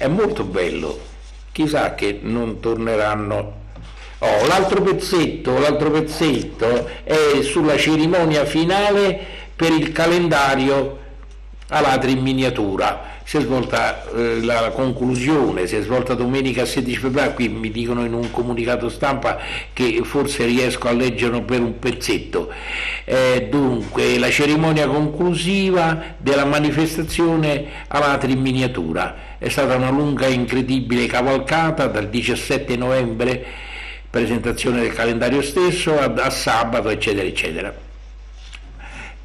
è molto bello, chissà che non torneranno. Oh, l'altro pezzetto, l'altro pezzetto è sulla cerimonia finale per il calendario a ladri in miniatura si è svolta eh, la conclusione, si è svolta domenica 16 febbraio, qui mi dicono in un comunicato stampa che forse riesco a leggerlo per un pezzetto. Eh, dunque, la cerimonia conclusiva della manifestazione Alatri in miniatura è stata una lunga e incredibile cavalcata dal 17 novembre, presentazione del calendario stesso, a, a sabato, eccetera, eccetera.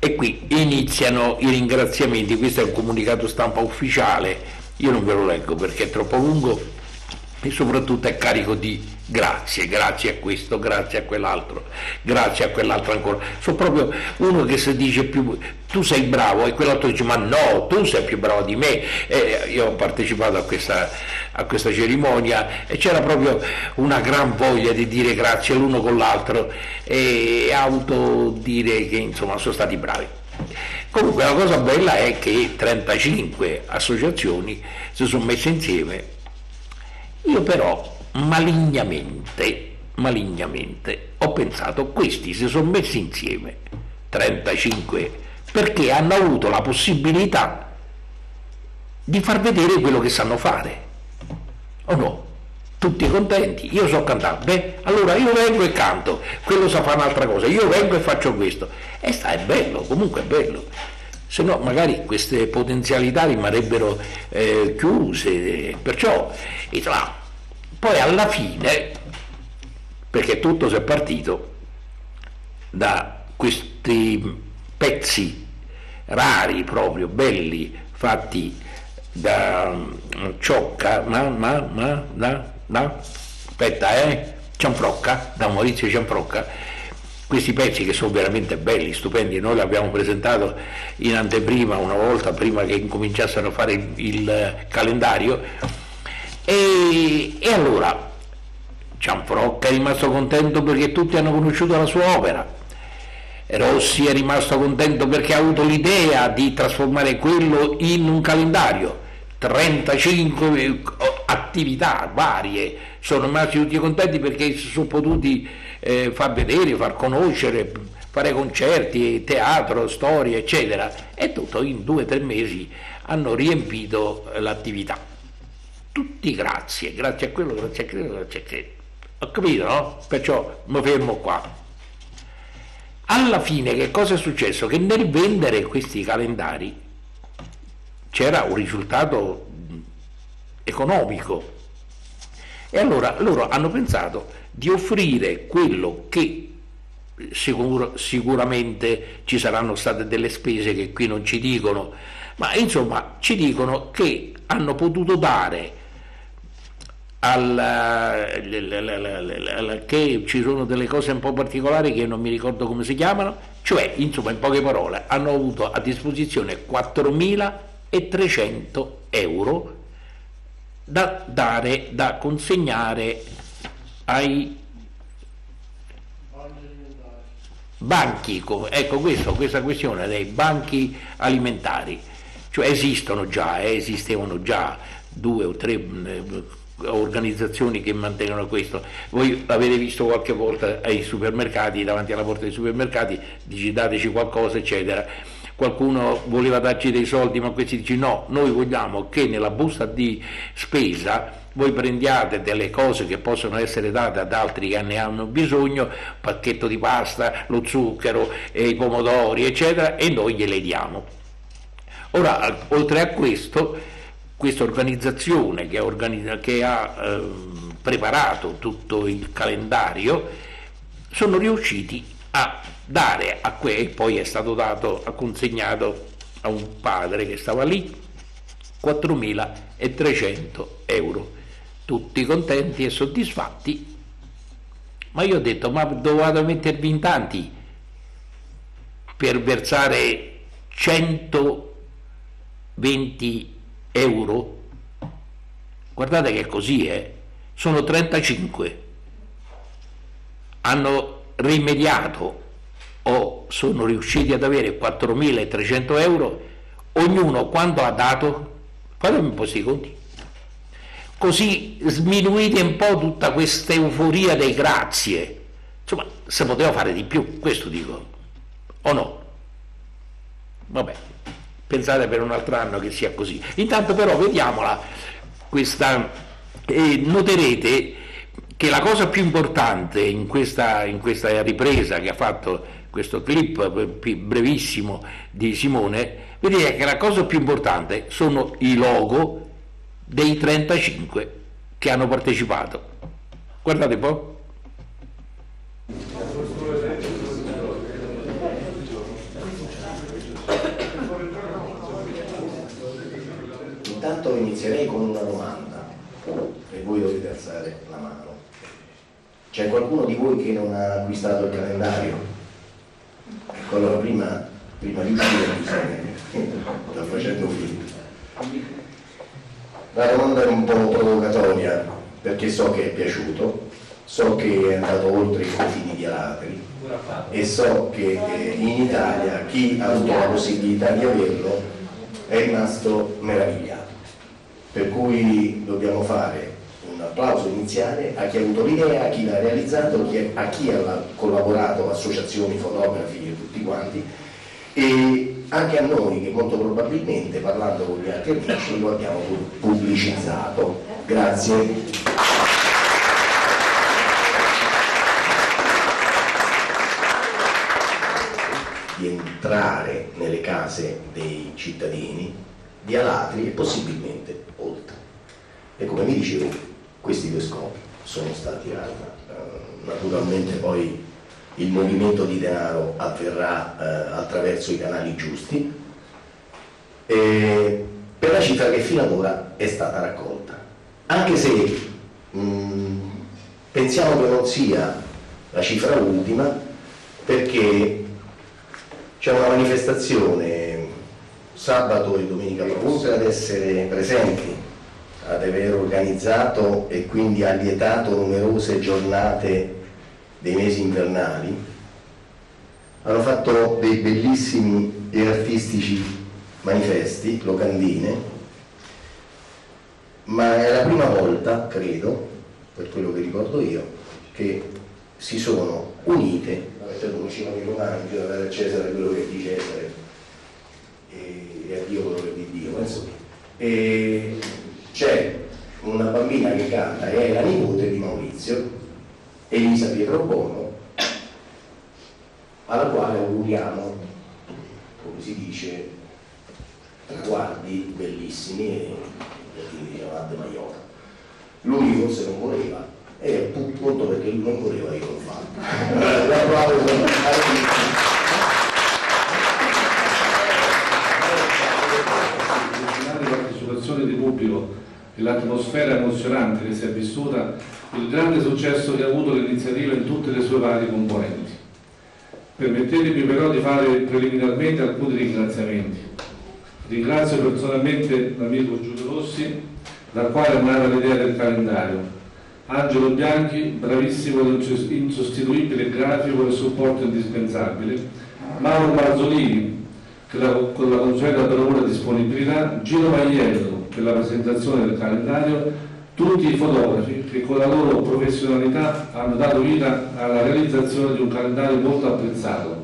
E qui iniziano i ringraziamenti, questo è un comunicato stampa ufficiale, io non ve lo leggo perché è troppo lungo e soprattutto è carico di grazie, grazie a questo, grazie a quell'altro, grazie a quell'altro ancora. Sono proprio uno che si dice più tu sei bravo e quell'altro dice ma no, tu sei più bravo di me. E io ho partecipato a questa, a questa cerimonia e c'era proprio una gran voglia di dire grazie l'uno con l'altro e auto dire che insomma sono stati bravi. Comunque la cosa bella è che 35 associazioni si sono messe insieme. Io però malignamente, malignamente ho pensato questi si sono messi insieme, 35, perché hanno avuto la possibilità di far vedere quello che sanno fare. O no? Tutti contenti, io so cantare, beh, allora io vengo e canto, quello sa fare un'altra cosa, io vengo e faccio questo. E sta, è bello, comunque è bello. Se no magari queste potenzialità rimarrebbero eh, chiuse, perciò, insomma, poi alla fine, perché tutto si è partito da questi pezzi rari proprio, belli, fatti da mm, Ciocca, ma, ma, ma, da, da, aspetta eh, Cianfrocca, da Maurizio Cianfrocca, questi pezzi che sono veramente belli, stupendi, noi li abbiamo presentato in anteprima una volta prima che incominciassero a fare il calendario e, e allora Cianfrocca è rimasto contento perché tutti hanno conosciuto la sua opera. Rossi è rimasto contento perché ha avuto l'idea di trasformare quello in un calendario. 35 eh, attività varie, sono rimasti tutti contenti perché si sono potuti eh, far vedere, far conoscere, fare concerti, teatro, storie, eccetera. E tutto in due o tre mesi hanno riempito l'attività tutti grazie, grazie a quello, grazie a quello, grazie a quello. Ho capito, no? Perciò mi fermo qua. Alla fine che cosa è successo? Che nel vendere questi calendari c'era un risultato economico e allora loro hanno pensato di offrire quello che sicur- sicuramente ci saranno state delle spese che qui non ci dicono, ma insomma ci dicono che hanno potuto dare alla, che ci sono delle cose un po' particolari che non mi ricordo come si chiamano, cioè insomma in poche parole hanno avuto a disposizione 4.300 euro da dare, da consegnare ai banchi, ecco questo, questa questione dei banchi alimentari, cioè esistono già, eh, esistevano già due o tre organizzazioni che mantengono questo. Voi l'avete visto qualche volta ai supermercati, davanti alla porta dei supermercati, dici dateci qualcosa, eccetera. Qualcuno voleva darci dei soldi, ma questi dice no, noi vogliamo che nella busta di spesa voi prendiate delle cose che possono essere date ad altri che ne hanno bisogno, pacchetto di pasta, lo zucchero, i pomodori, eccetera, e noi gliele diamo. Ora, oltre a questo, questa organizzazione che, organizza, che ha eh, preparato tutto il calendario sono riusciti a dare a que e poi è stato dato, ha consegnato a un padre che stava lì 4.300 euro. Tutti contenti e soddisfatti, ma io ho detto, ma dovete mettervi in tanti per versare 120 euro, guardate che così è, sono 35, hanno rimediato o sono riusciti ad avere 4.300 euro, ognuno quando ha dato, fatemi un po' i conti, così sminuite un po' tutta questa euforia dei grazie. Insomma, se poteva fare di più, questo dico, o no? Vabbè, pensate per un altro anno che sia così. Intanto però vediamola, questa, eh, noterete che la cosa più importante in questa, in questa ripresa che ha fatto questo clip brevissimo di Simone, vedete che la cosa più importante sono i logo dei 35 che hanno partecipato. Guardate un po'. Intanto inizierei con una domanda e voi dovete alzare la mano. C'è qualcuno di voi che non ha acquistato il calendario? Ecco, allora prima, prima di uscire bisogna, sta facendo finta. La domanda è un po' provocatoria perché so che è piaciuto, so che è andato oltre i confini di Alatri e so che eh, in Italia chi ha avuto la possibilità di averlo è rimasto meravigliato. Per cui dobbiamo fare un applauso iniziale a chi ha avuto l'idea, a chi l'ha realizzato, a chi ha collaborato, associazioni, fotografi e tutti quanti, e anche a noi che molto probabilmente parlando con gli altri amici lo abbiamo pubblicizzato. Grazie. di entrare nelle case dei cittadini, di Alatri e possibilmente. E come mi dicevo, questi due scopi sono stati. Uh, naturalmente poi il movimento di denaro avverrà uh, attraverso i canali giusti e per la cifra che fino ad ora è stata raccolta. Anche se mh, mm, pensiamo che non sia la cifra ultima perché c'è una manifestazione sabato e domenica oltre ad essere presenti ad aver organizzato e quindi allietato numerose giornate dei mesi invernali, hanno fatto dei bellissimi e artistici manifesti, locandine, ma è la prima volta, credo, per quello che ricordo io, che si sono unite, avete conosciuto i romani, bisogna dare a Cesare quello che è di Cesare e, a Dio quello che è di Dio, insomma. E una bambina che canta e è la nipote di Maurizio, Elisa Pietro Bono, alla quale auguriamo, come si dice, traguardi bellissimi e di Ad Maiora. Lui forse non voleva, e appunto perché lui non voleva io l'ho fatto. partecipazione di pubblico e l'atmosfera emozionante che si è vissuta, il grande successo che ha avuto l'iniziativa in tutte le sue varie componenti. Permettetemi però di fare preliminarmente alcuni ringraziamenti. Ringrazio personalmente l'amico Giulio Rossi, dal quale è nata l'idea del calendario. Angelo Bianchi, bravissimo ed insostituibile grafico e supporto indispensabile. Mauro Marzolini, con la consueta bravura disponibilità, Gino Maiello, per la presentazione del calendario tutti i fotografi che con la loro professionalità hanno dato vita alla realizzazione di un calendario molto apprezzato.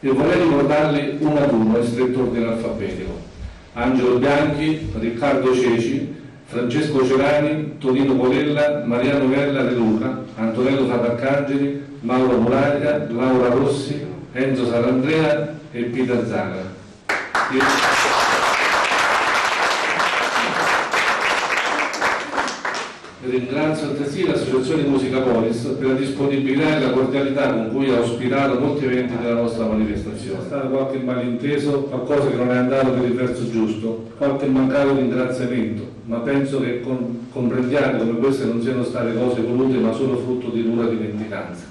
E vorrei ricordarli uno ad uno in stretto ordine alfabetico. Angelo Bianchi, Riccardo Ceci, Francesco Cerani, Tonino Polella, Mariano Vella De Luca, Antonello Tatarcangeli, Mauro Muraglia, Laura Rossi, Enzo Sarandrea e Pita Zaga. Ringrazio altresì l'Associazione Musica Polis per la disponibilità e la cordialità con cui ha ospitato molti eventi della nostra manifestazione. È stato qualche malinteso, qualcosa che non è andato per il verso giusto, qualche mancato ringraziamento, ma penso che comprendiate come queste non siano state cose volute ma solo frutto di dura dimenticanza.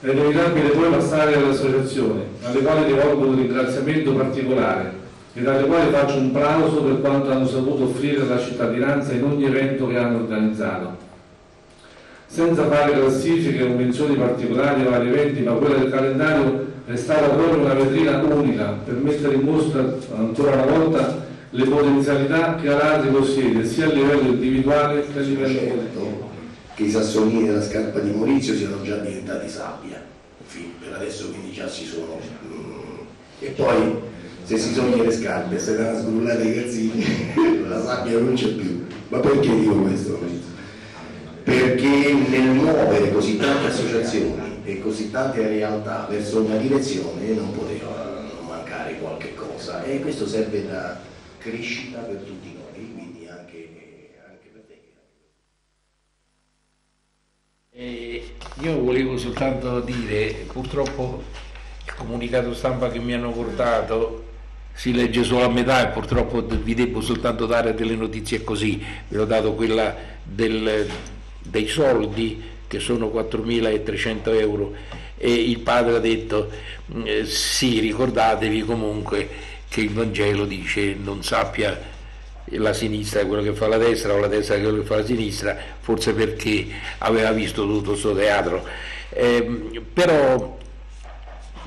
È inevitabile poi passare alle associazioni, alle quali rivolgo un ringraziamento particolare e dalle quali faccio un plauso per quanto hanno saputo offrire alla cittadinanza in ogni evento che hanno organizzato. Senza fare classifiche o menzioni particolari ai vari eventi, ma quella del calendario è stata proprio una vetrina unica per mettere in mostra ancora una volta le potenzialità che Alatri possiede sia a livello individuale che a livello certo collettivo. che i sassolini della scarpa di Maurizio siano già diventati sabbia per adesso quindi già si sono mm, e poi se si toglie le scarpe se danno sgrullate i calzini la sabbia non c'è più. Ma perché dico questo perché nel muovere così tante associazioni e così tante realtà verso una direzione non poteva mancare qualche cosa. E questo serve da crescita per tutti noi quindi anche, anche per te. Eh, io volevo soltanto dire, purtroppo il comunicato stampa che mi hanno portato si legge solo a metà e purtroppo vi devo soltanto dare delle notizie così. Vi ho dato quella del- dei soldi che sono 4.300 euro e il padre ha detto eh, sì, ricordatevi comunque che il Vangelo dice non sappia la sinistra quello che fa la destra o la destra quello che fa la sinistra, forse perché aveva visto tutto questo teatro. Ehm, però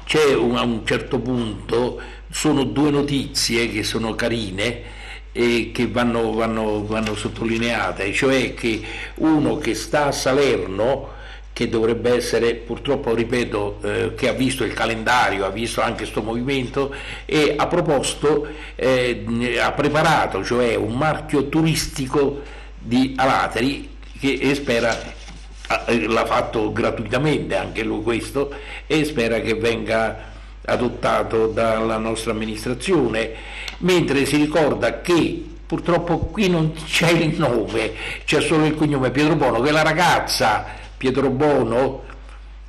c'è un- a un certo punto, sono due notizie che sono carine e che vanno, vanno- vanno sottolineate, cioè che uno che sta a Salerno, che dovrebbe essere purtroppo, ripeto, eh, che ha visto il calendario, ha visto anche questo movimento e ha proposto, eh, ha preparato, cioè un marchio turistico di Alateri che e spera eh, l'ha fatto gratuitamente anche lui questo e spera che venga adottato dalla nostra amministrazione, mentre si ricorda che purtroppo qui non c'è il nome, c'è solo il cognome Pietro Bono, che la ragazza Pietro Bono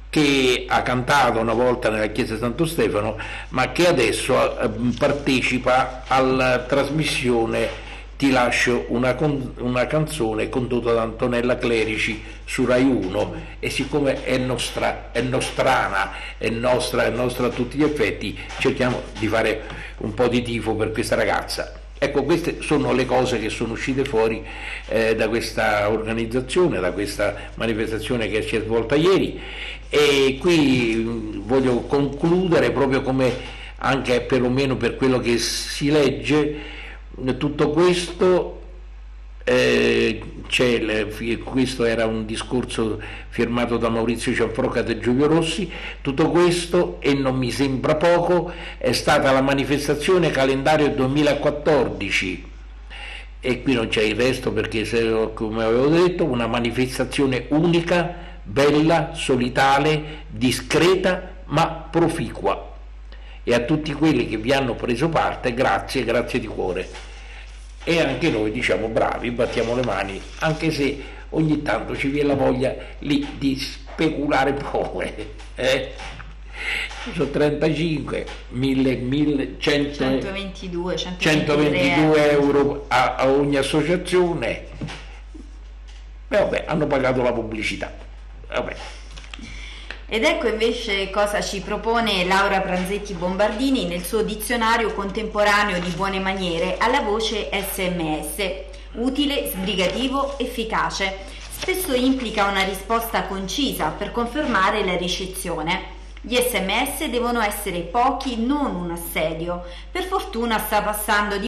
che ha cantato una volta nella chiesa di Santo Stefano, ma che adesso eh, partecipa alla trasmissione Ti lascio una, con- una canzone condotta da Antonella Clerici su Rai 1 e siccome è, nostra, è nostrana, è nostra, è nostra a tutti gli effetti, cerchiamo di fare un po' di tifo per questa ragazza. Ecco, queste sono le cose che sono uscite fuori eh, da questa organizzazione, da questa manifestazione che si è svolta ieri e qui mh, voglio concludere proprio come anche perlomeno per quello che si legge, tutto questo eh, questo era un discorso firmato da Maurizio Cianfrocca e Giulio Rossi, tutto questo, e non mi sembra poco, è stata la manifestazione calendario 2014 e qui non c'è il resto perché come avevo detto una manifestazione unica, bella, solitale, discreta ma proficua e a tutti quelli che vi hanno preso parte grazie, grazie di cuore e anche noi diciamo bravi, battiamo le mani, anche se ogni tanto ci viene la voglia lì di speculare pure. Eh? Sono 35, 1000, 1100, 122, 122 122 euro a, a ogni associazione. Beh, vabbè, hanno pagato la pubblicità. Vabbè. Ed ecco invece cosa ci propone Laura Pranzetti Bombardini nel suo dizionario contemporaneo di buone maniere alla voce SMS, utile, sbrigativo, efficace. Spesso implica una risposta concisa per confermare la ricezione. Gli sms devono essere pochi, non un assedio. Per fortuna sta passando di